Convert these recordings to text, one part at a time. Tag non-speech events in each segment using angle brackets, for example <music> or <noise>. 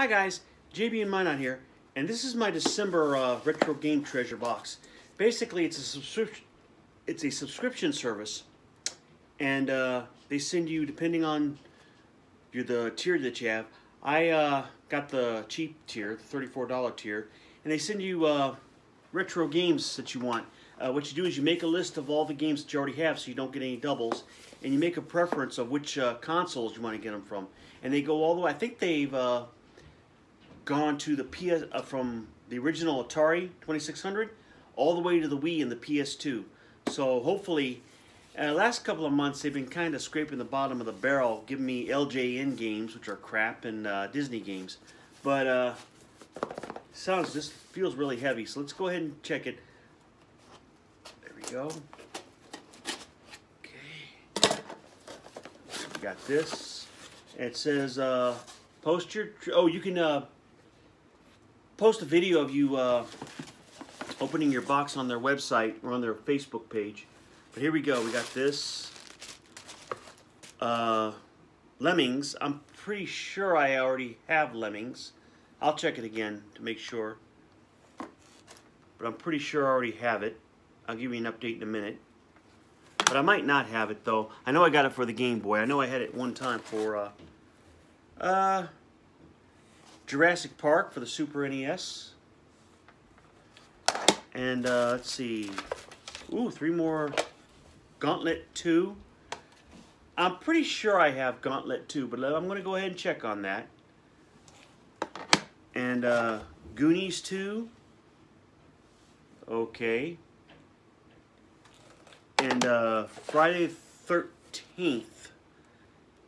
Hi guys, JB and Minot here, and this is my December uh, retro game treasure box. Basically, it's a subscription. It's a subscription service, and uh, they send you depending on your the tier that you have. I uh, got the cheap tier, the thirty-four dollar tier, and they send you uh, retro games that you want. Uh, what you do is you make a list of all the games that you already have, so you don't get any doubles, and you make a preference of which uh, consoles you want to get them from, and they go all the way. I think they've gone to the PS uh, from the original Atari 2600 all the way to the Wii and the PS2. So hopefully, uh, last couple of months they've been kind of scraping the bottom of the barrel, giving me LJN games, which are crap, and uh, Disney games. But uh, sounds this feels really heavy, so let's go ahead and check it. There we go. Okay, got this. It says uh, post your. Oh, you can. Uh, post a video of you uh, opening your box on their website or on their Facebook page. But here we go. We got this. Uh, Lemmings. I'm pretty sure I already have Lemmings. I'll check it again to make sure. But I'm pretty sure I already have it. I'll give you an update in a minute. But I might not have it though. I know I got it for the Game Boy. I know I had it one time for uh, uh, Jurassic Park for the Super NES. And uh, let's see. Ooh, three more. Gauntlet 2. I'm pretty sure I have Gauntlet 2, but I'm going to go ahead and check on that. And uh, Goonies 2. Okay. And uh, Friday 13th.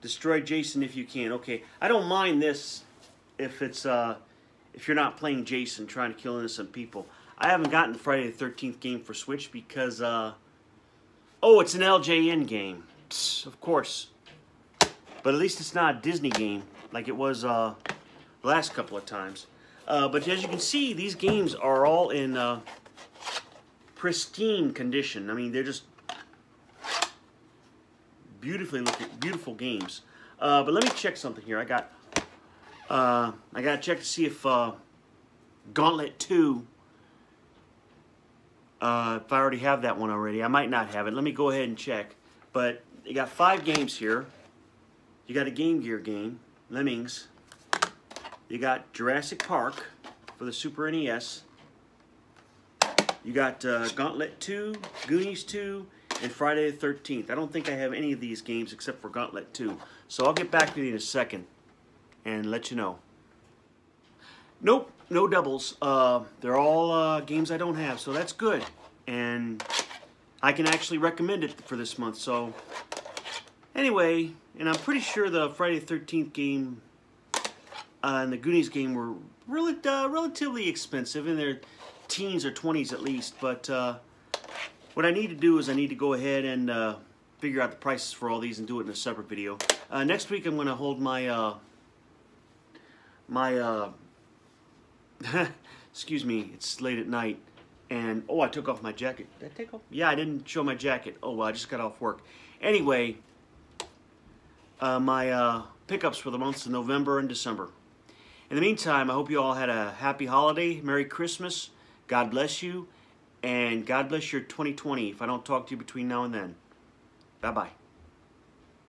Destroy Jason if you can. Okay, I don't mind this if it's uh, if you're not playing Jason trying to kill innocent people. I haven't gotten Friday the 13th game for Switch because, uh, oh, it's an LJN game. Of course. But at least it's not a Disney game like it was uh, the last couple of times. Uh, but as you can see, these games are all in uh, pristine condition. I mean, they're just beautifully looking, beautiful games. Uh, but let me check something here. I got uh, I gotta check to see if uh, Gauntlet 2, uh, if I already have that one already. I might not have it. Let me go ahead and check. But you got five games here. You got a Game Gear game, Lemmings. You got Jurassic Park for the Super NES. You got uh, Gauntlet 2, Goonies 2, and Friday the 13th. I don't think I have any of these games except for Gauntlet 2. So I'll get back to you in a second and let you know. Nope, no doubles. Uh, they're all uh, games I don't have, so that's good. And I can actually recommend it for this month. So anyway, and I'm pretty sure the Friday the 13th game uh, and the Goonies game were really uh, relatively expensive, in their teens or 20s at least. But uh, what I need to do is I need to go ahead and uh, figure out the prices for all these and do it in a separate video. next week I'm going to hold my my, uh, <laughs> excuse me, it's late at night, and, oh, I took off my jacket. Did I take off? Yeah, I didn't show my jacket. Oh, well, I just got off work. Anyway, uh, my uh, pickups for the months of November and December. In the meantime, I hope you all had a happy holiday, Merry Christmas, God bless you, and God bless your 2020 if I don't talk to you between now and then. Bye-bye.